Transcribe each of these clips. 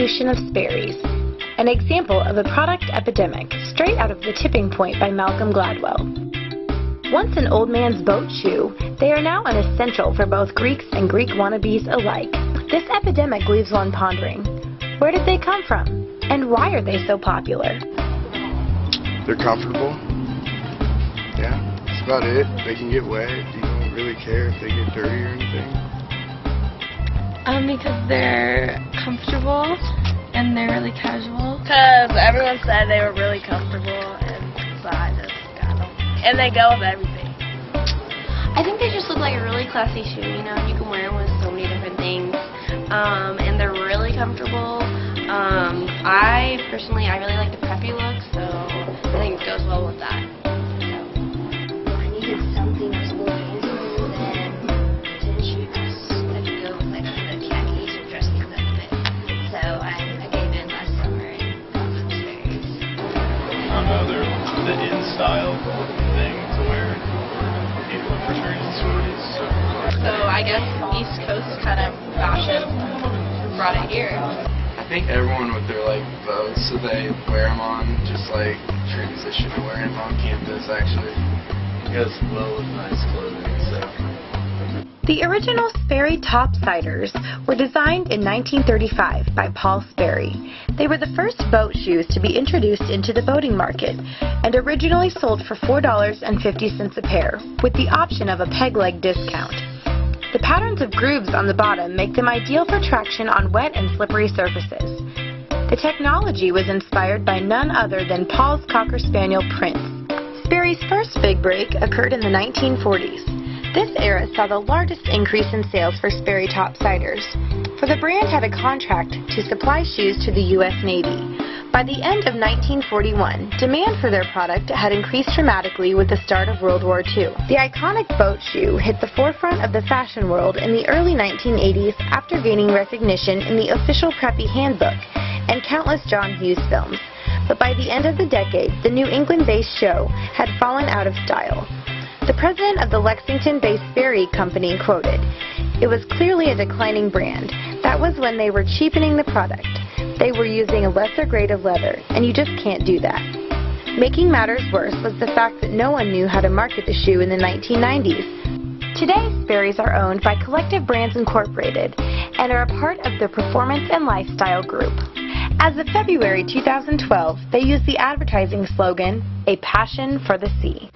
evolution of Sperry's, an example of a product epidemic straight out of The Tipping Point by Malcolm Gladwell. Once an old man's boat shoe, they are now an essential for both Greeks and Greek wannabes alike. This epidemic leaves one pondering, where did they come from? And why are they so popular? They're comfortable. Yeah, that's about it. They can get wet. You don't really care if they get dirty or anything. Um, because they're comfortable and they're really casual. Because everyone said they were really comfortable, and so I just got them. And they go with everything. I think they just look like a really classy shoe, you know, and you can wear them with so many different things. Um, and they're really comfortable. Um, I personally, I really like the preppy look, so I think it goes well with that. Thing to wear for fraternities and sororities. So. So I guess East Coast kind of fashion brought it here. I think everyone with their like votes, so they wear them on just like transition to wearing them on campus. Actually, it goes well with nice clothing. So. The original Sperry topsiders were designed in 1935 by Paul Sperry. They were the first boat shoes to be introduced into the boating market and originally sold for $4.50 a pair, with the option of a peg leg discount. The patterns of grooves on the bottom make them ideal for traction on wet and slippery surfaces. The technology was inspired by none other than Paul's Cocker Spaniel Prince. Sperry's first big break occurred in the 1940s. This era saw the largest increase in sales for Sperry topsiders, for the brand had a contract to supply shoes to the U.S. Navy. By the end of 1941, demand for their product had increased dramatically with the start of World War II. The iconic boat shoe hit the forefront of the fashion world in the early 1980s after gaining recognition in the official Preppy Handbook and countless John Hughes films. But by the end of the decade, the New England-based show had fallen out of style. The president of the Lexington-based Sperry Company quoted, It was clearly a declining brand. That was when they were cheapening the product. They were using a lesser grade of leather, and you just can't do that. Making matters worse was the fact that no one knew how to market the shoe in the 1990s. Today, Sperry's are owned by Collective Brands Incorporated and are a part of the Performance and Lifestyle Group. As of February 2012, they use the advertising slogan, A Passion for the Sea.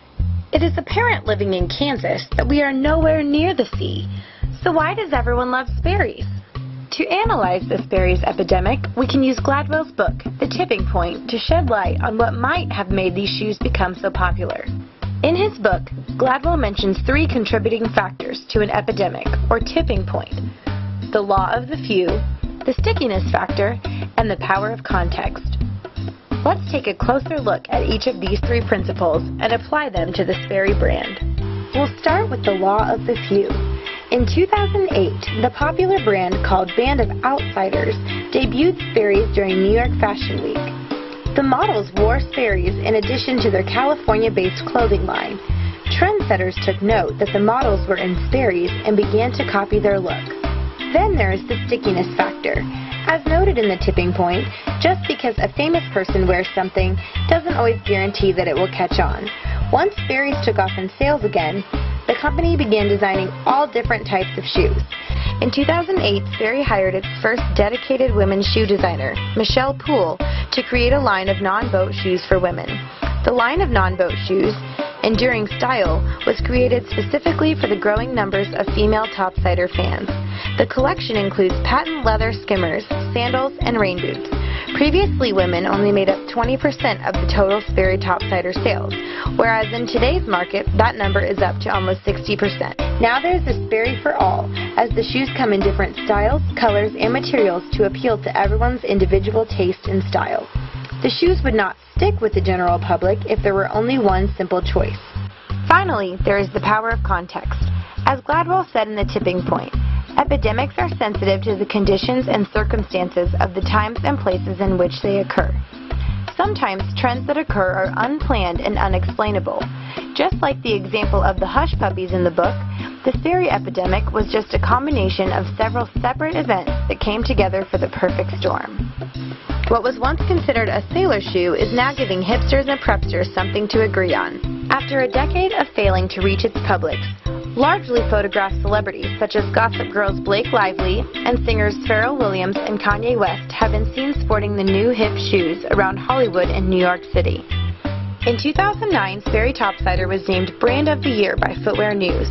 It is apparent living in Kansas that we are nowhere near the sea. So why does everyone love Sperry's? To analyze the Sperry's epidemic, we can use Gladwell's book, The Tipping Point, to shed light on what might have made these shoes become so popular. In his book, Gladwell mentions three contributing factors to an epidemic, or tipping point. The law of the few, the stickiness factor, and the power of context. Let's take a closer look at each of these three principles and apply them to the Sperry brand. We'll start with the law of the few. In 2008, the popular brand called Band of Outsiders debuted Sperry's during New York Fashion Week. The models wore Sperry's in addition to their California-based clothing line. Trendsetters took note that the models were in Sperry's and began to copy their look. Then there is the stickiness factor. As noted in the tipping point, just because a famous person wears something doesn't always guarantee that it will catch on. Once Sperry's took off in sales again, the company began designing all different types of shoes. In 2008, Sperry hired its first dedicated women's shoe designer, Michelle Poole, to create a line of non-boat shoes for women. The line of non-boat shoes, Enduring Style, was created specifically for the growing numbers of female topsider fans. The collection includes patent leather skimmers, sandals, and rain boots. Previously, women only made up 20% of the total Sperry topsider sales, whereas in today's market, that number is up to almost 60%. Now there's the Sperry for all, as the shoes come in different styles, colors, and materials to appeal to everyone's individual taste and style. The shoes would not stick with the general public if there were only one simple choice. Finally, there is the power of context. As Gladwell said in The Tipping Point, epidemics are sensitive to the conditions and circumstances of the times and places in which they occur. Sometimes trends that occur are unplanned and unexplainable. Just like the example of the hush puppies in the book, the Sperry epidemic was just a combination of several separate events that came together for the perfect storm. What was once considered a sailor shoe is now giving hipsters and prepsters something to agree on. After a decade of failing to reach its public, largely photographed celebrities such as Gossip Girl's Blake Lively and singers Pharrell Williams and Kanye West have been seen sporting the new hip shoes around Hollywood and New York City. In 2009, Sperry Topsider was named Brand of the Year by Footwear News.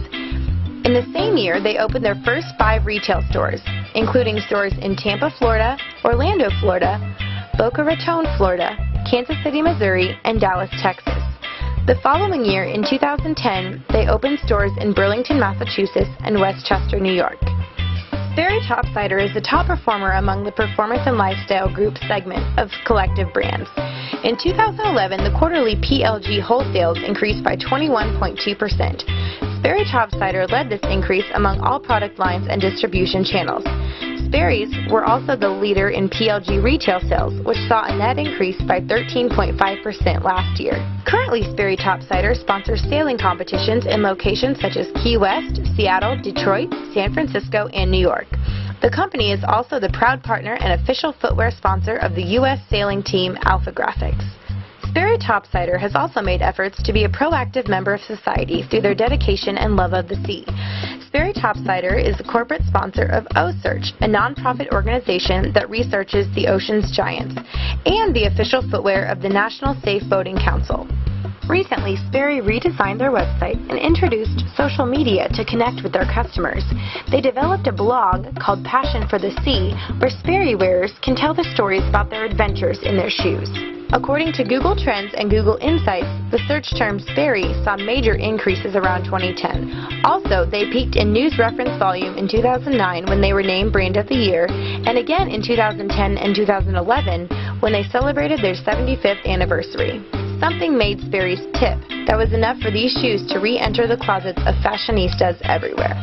In the same year, they opened their first five retail stores, including stores in Tampa, Florida, Orlando, Florida, Boca Raton, Florida, Kansas City, Missouri, and Dallas, Texas. The following year, in 2010, they opened stores in Burlington, Massachusetts, and Westchester, New York. Sperry Topsider is the top performer among the performance and lifestyle group segment of collective brands. In 2011, the quarterly PLG wholesales increased by 21.2%. Sperry Topsider led this increase among all product lines and distribution channels. Sperry's were also the leader in PLG retail sales, which saw a net increase by 13.5% last year. Currently, Sperry Topsider sponsors sailing competitions in locations such as Key West, Seattle, Detroit, San Francisco, and New York. The company is also the proud partner and official footwear sponsor of the U.S. sailing team AlphaGraphics. Sperry Topsider has also made efforts to be a proactive member of society through their dedication and love of the sea. Sperry Topsider is the corporate sponsor of OCEARCH, a nonprofit organization that researches the ocean's giants, and the official footwear of the National Safe Boating Council. Recently, Sperry redesigned their website and introduced social media to connect with their customers. They developed a blog called Passion for the Sea, where Sperry wearers can tell the stories about their adventures in their shoes. According to Google Trends and Google Insights, the search term Sperry saw major increases around 2010. Also, they peaked in news reference volume in 2009 when they were named Brand of the Year, and again in 2010 and 2011 when they celebrated their 75th anniversary. Something made Sperry's tip that was enough for these shoes to re-enter the closets of fashionistas everywhere.